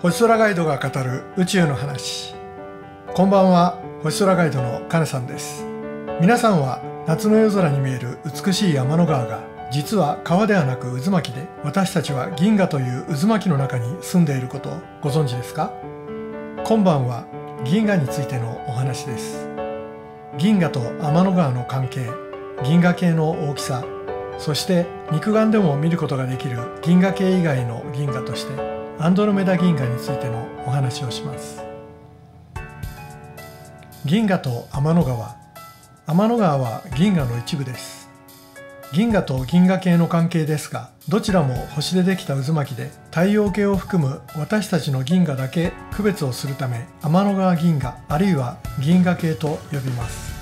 星空ガイドが語る宇宙の話。こんばんは星空ガイドのカネさんです。皆さんは夏の夜空に見える美しい天の川が実は川ではなく渦巻きで私たちは銀河という渦巻きの中に住んでいることをご存知ですか？今晩は銀河についてのお話です。銀河と天の川の関係銀河系の大きさそして肉眼でも見ることができる銀河系以外の銀河としてアンドロメダ銀河についてのお話をします。銀河と天の川。天の川は銀河の一部です。銀河と銀河系の関係ですがどちらも星でできた渦巻きで太陽系を含む私たちの銀河だけ区別をするため天の川銀河あるいは銀河系と呼びます。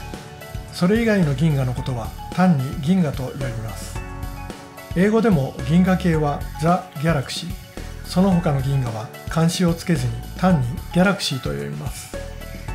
それ以外の銀河のことは単に銀河と呼びます。英語でも銀河系はザ・ギャラクシー。その他の銀河は監視をつけずに単にギャラクシーと呼びます。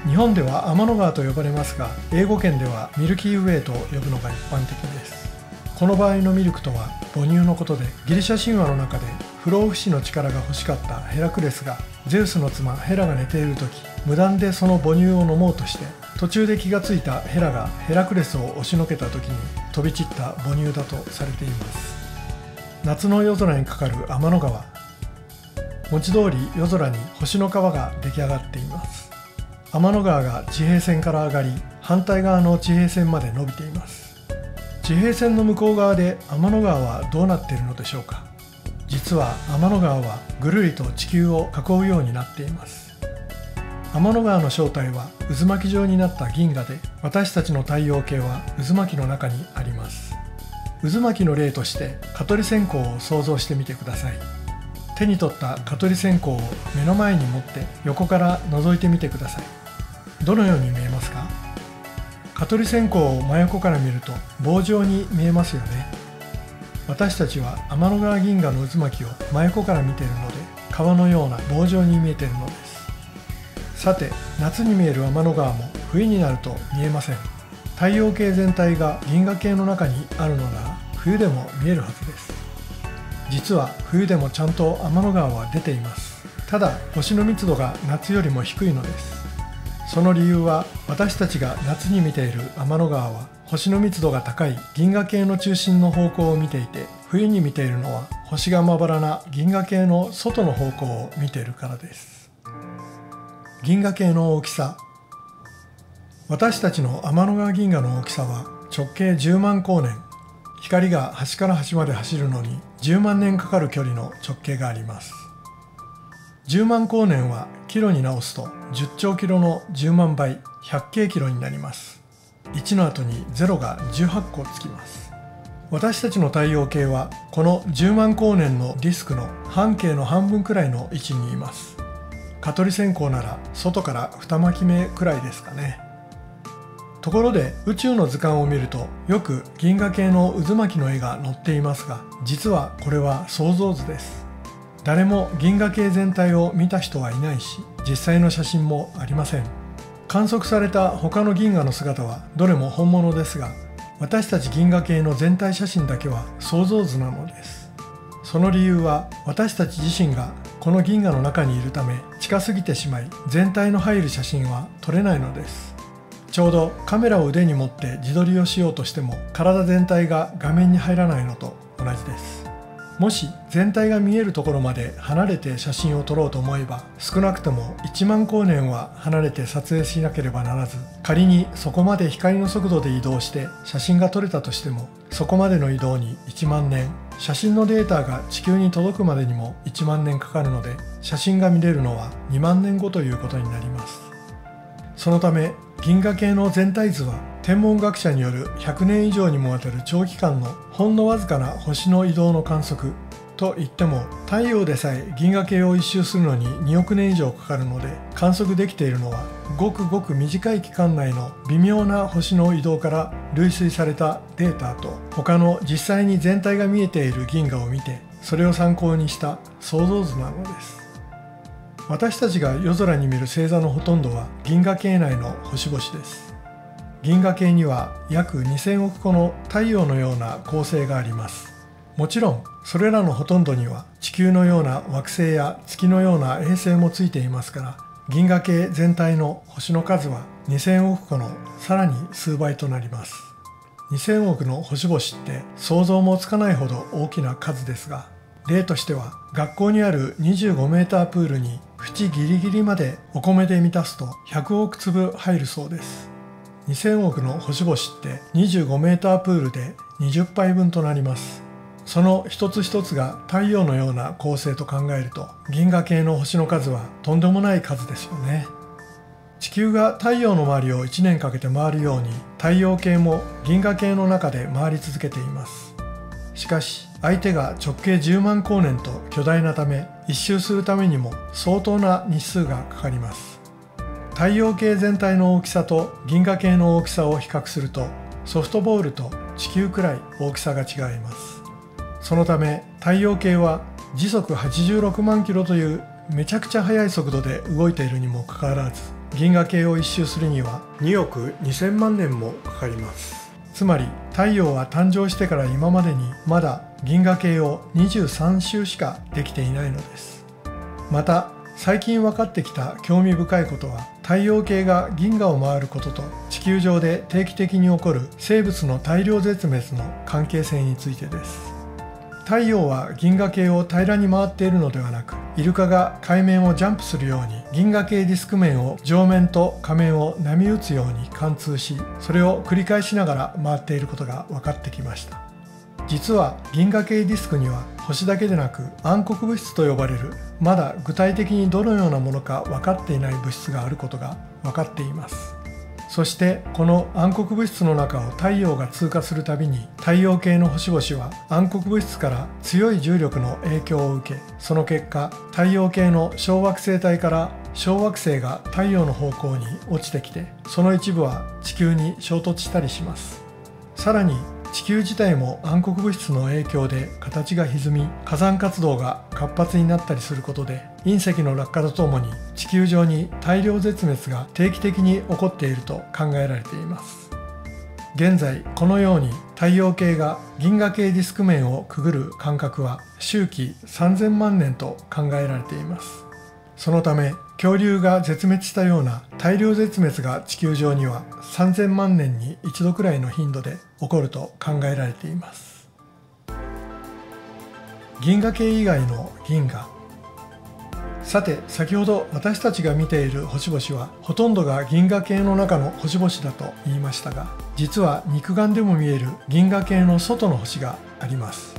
日本では天の川と呼ばれますが英語圏ではミルキーウェイと呼ぶのが一般的です。この場合のミルクとは母乳のことでギリシャ神話の中で不老不死の力が欲しかったヘラクレスがゼウスの妻ヘラが寝ている時無断でその母乳を飲もうとして途中で気がついたヘラがヘラクレスを押しのけた時に飛び散った母乳だとされています。夏の夜空にかかる天の川文字通り夜空に星の川が出来上がっています。天の川が地平線から上がり反対側の地平線まで伸びています。地平線の向こう側で天の川はどうなっているのでしょうか。実は天の川はぐるりと地球を囲うようになっています。天の川の正体は渦巻き状になった銀河で私たちの太陽系は渦巻きの中にあります。渦巻きの例として蚊取り線香を想像してみてください。手に取った蚊取り線香を目の前に持って横から覗いてみてください。どのように見えますか？蚊取り線香を真横から見ると棒状に見えますよね。私たちは天の川銀河の渦巻きを真横から見ているので川のような棒状に見えているのです。さて夏に見える天の川も冬になると見えません。太陽系全体が銀河系の中にあるのなら冬でも見えるはずです。実は冬でもちゃんと天の川は出ています。ただ星の密度が夏よりも低いのです。その理由は私たちが夏に見ている天の川は星の密度が高い銀河系の中心の方向を見ていて冬に見ているのは星がまばらな銀河系の外の方向を見ているからです。銀河系の大きさ。私たちの天の川銀河の大きさは直径10万光年。光が端から端まで走るのに10万年かかる距離の直径があります。10万光年はキロに直すと10兆キロの10万倍100京キロになります。1の後に0が18個つきます。私たちの太陽系はこの10万光年のディスクの半径の半分くらいの位置にいます。蚊取り線香なら外から2巻き目くらいですかね。ところで宇宙の図鑑を見るとよく銀河系の渦巻きの絵が載っていますが実はこれは想像図です。誰も銀河系全体を見た人はいないし実際の写真もありません。観測された他の銀河の姿はどれも本物ですが私たち銀河系の全体写真だけは想像図なのです。その理由は私たち自身がこの銀河の中にいるため近すぎてしまい全体の入る写真は撮れないのです。ちょうどカメラを腕に持って自撮りをしようとしても体全体が画面に入らないのと同じです。もし全体が見えるところまで離れて写真を撮ろうと思えば少なくとも1万光年は離れて撮影しなければならず仮にそこまで光の速度で移動して写真が撮れたとしてもそこまでの移動に1万年写真のデータが地球に届くまでにも1万年かかるので写真が見れるのは2万年後ということになります。そのため銀河系の全体図は天文学者による100年以上にもわたる長期間のほんのわずかな星の移動の観測といっても太陽でさえ銀河系を一周するのに2億年以上かかるので観測できているのはごくごく短い期間内の微妙な星の移動から類推されたデータと他の実際に全体が見えている銀河を見てそれを参考にした想像図なのです。私たちが夜空に見る星座のほとんどは銀河系内の星々です。銀河系には約2000億個の太陽のような恒星があります。もちろんそれらのほとんどには地球のような惑星や月のような衛星もついていますから銀河系全体の星の数は2000億個のさらに数倍となります。2000億の星々って想像もつかないほど大きな数ですが例としては学校にある25メータープールに縁ギリギリまでお米で満たすと100億粒入るそうです。2000億の星々って25メータープールで20杯分となります。その一つ一つが太陽のような構成と考えると銀河系の星の数はとんでもない数ですよね。地球が太陽の周りを1年かけて回るように太陽系も銀河系の中で回り続けています。しかし相手が直径10万光年と巨大なため一周するためにも相当な日数がかかります。太陽系全体の大きさと銀河系の大きさを比較するとソフトボールと地球くらい大きさが違います。そのため太陽系は時速86万キロというめちゃくちゃ速い速度で動いているにもかかわらず銀河系を一周するには2億2000万年もかかります。つまり太陽は誕生してから今までにまだ銀河系を23周しかできていないのです。また最近分かってきた興味深いことは太陽系が銀河を回ることと地球上で定期的に起こる生物の大量絶滅の関係性についてです。太陽は銀河系を平らに回っているのではなくイルカが海面をジャンプするように銀河系ディスク面を上面と下面を波打つように貫通しそれを繰り返しながら回っていることが分かってきました。実は銀河系ディスクには星だけでなく暗黒物質と呼ばれるまだ具体的にどのようなものか分かっていない物質があることが分かっています。そしてこの暗黒物質の中を太陽が通過するたびに太陽系の星々は暗黒物質から強い重力の影響を受けその結果太陽系の小惑星帯から小惑星が太陽の方向に落ちてきてその一部は地球に衝突したりします。さらに地球自体も暗黒物質の影響で形が歪み火山活動が活発になったりすることで隕石の落下とともに地球上に大量絶滅が定期的に起こっていると考えられています。現在このように太陽系が銀河系ディスク面をくぐる間隔は周期3000万年と考えられています。そのため恐竜が絶滅したような大量絶滅が地球上には3000万年に一度くらいの頻度で起こると考えられています。銀河系以外の銀河。さて先ほど私たちが見ている星々はほとんどが銀河系の中の星々だと言いましたが実は肉眼でも見える銀河系の外の星があります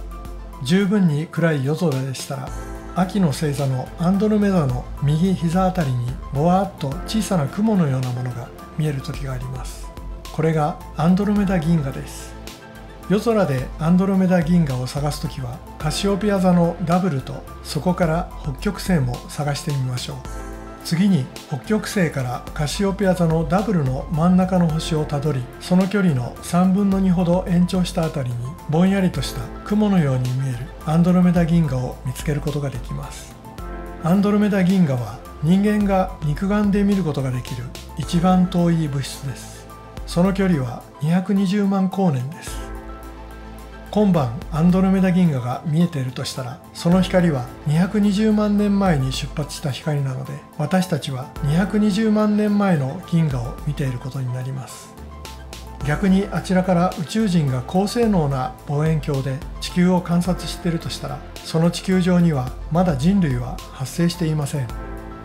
十分に暗い夜空でしたら秋の星座のアンドロメダの右膝あたりにぼわっと小さな雲のようなものが見える時があります。これがアンドロメダ銀河です。夜空でアンドロメダ銀河を探す時はカシオペア座のダブルとそこから北極星も探してみましょう。次に北極星からカシオペア座のダブルの真ん中の星をたどりその距離の3分の2ほど延長したあたりにぼんやりとした雲のように見えるアンドロメダ銀河を見つけることができます。アンドロメダ銀河は人間が肉眼で見ることができる一番遠い物質です。その距離は220万光年です。今晩アンドロメダ銀河が見えているとしたらその光は220万年前に出発した光なので私たちは220万年前の銀河を見ていることになります。逆にあちらから宇宙人が高性能な望遠鏡で地球を観察しているとしたらその地球上にはまだ人類は発生していません。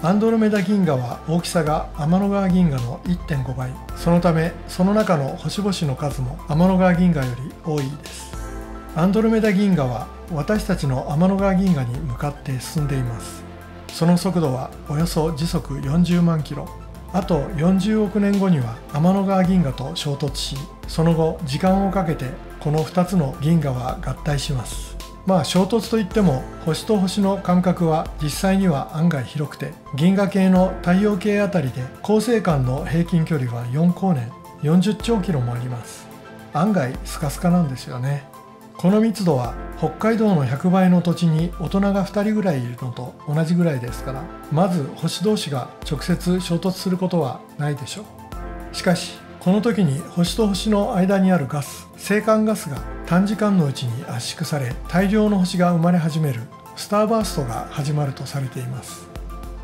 アンドロメダ銀河は大きさが天の川銀河の1.5倍。そのためその中の星々の数も天の川銀河より多いです。アンドロメダ銀河は私たちの天の川銀河に向かって進んでいます。その速度はおよそ時速40万キロ。あと40億年後には天の川銀河と衝突しその後時間をかけてこの2つの銀河は合体します。まあ衝突といっても星と星の間隔は実際には案外広くて銀河系の太陽系あたりで恒星間の平均距離は4光年40兆キロもあります。案外スカスカなんですよね。この密度は北海道の100倍の土地に大人が2人ぐらいいるのと同じぐらいですからまず星同士が直接衝突することはないでしょう。しかしこの時に星と星の間にあるガス星間ガスが短時間のうちに圧縮され大量の星が生まれ始めるスターバーストが始まるとされています。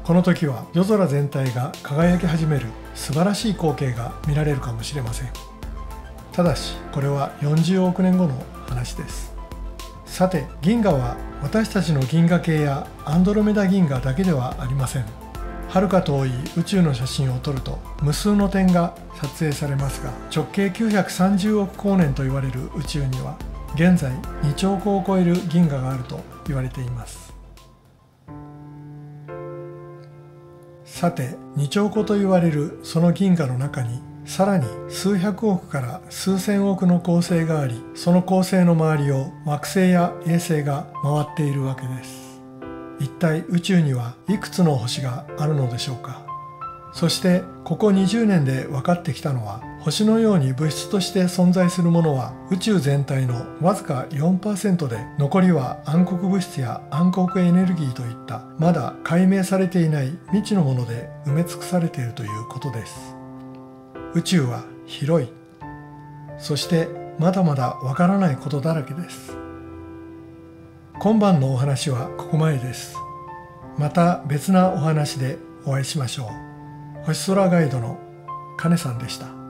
この時は夜空全体が輝き始める素晴らしい光景が見られるかもしれません。ただしこれは40億年後の話です。さて銀河は私たちの銀河系やアンドロメダ銀河だけではありません。はるか遠い宇宙の写真を撮ると無数の点が撮影されますが直径930億光年と言われる宇宙には現在2兆個を超える銀河があると言われています。さて2兆個と言われるその銀河の中にさらに数百億から数千億の恒星がありその恒星の周りを惑星や衛星が回っているわけです。一体宇宙にはいくつの星があるのでしょうか？そしてここ20年で分かってきたのは星のように物質として存在するものは宇宙全体のわずか4%で残りは暗黒物質や暗黒エネルギーといったまだ解明されていない未知のもので埋め尽くされているということです。宇宙は広い。そしてまだまだわからないことだらけです。今晩のお話はここまでです。また別なお話でお会いしましょう。星空ガイドの金さんでした。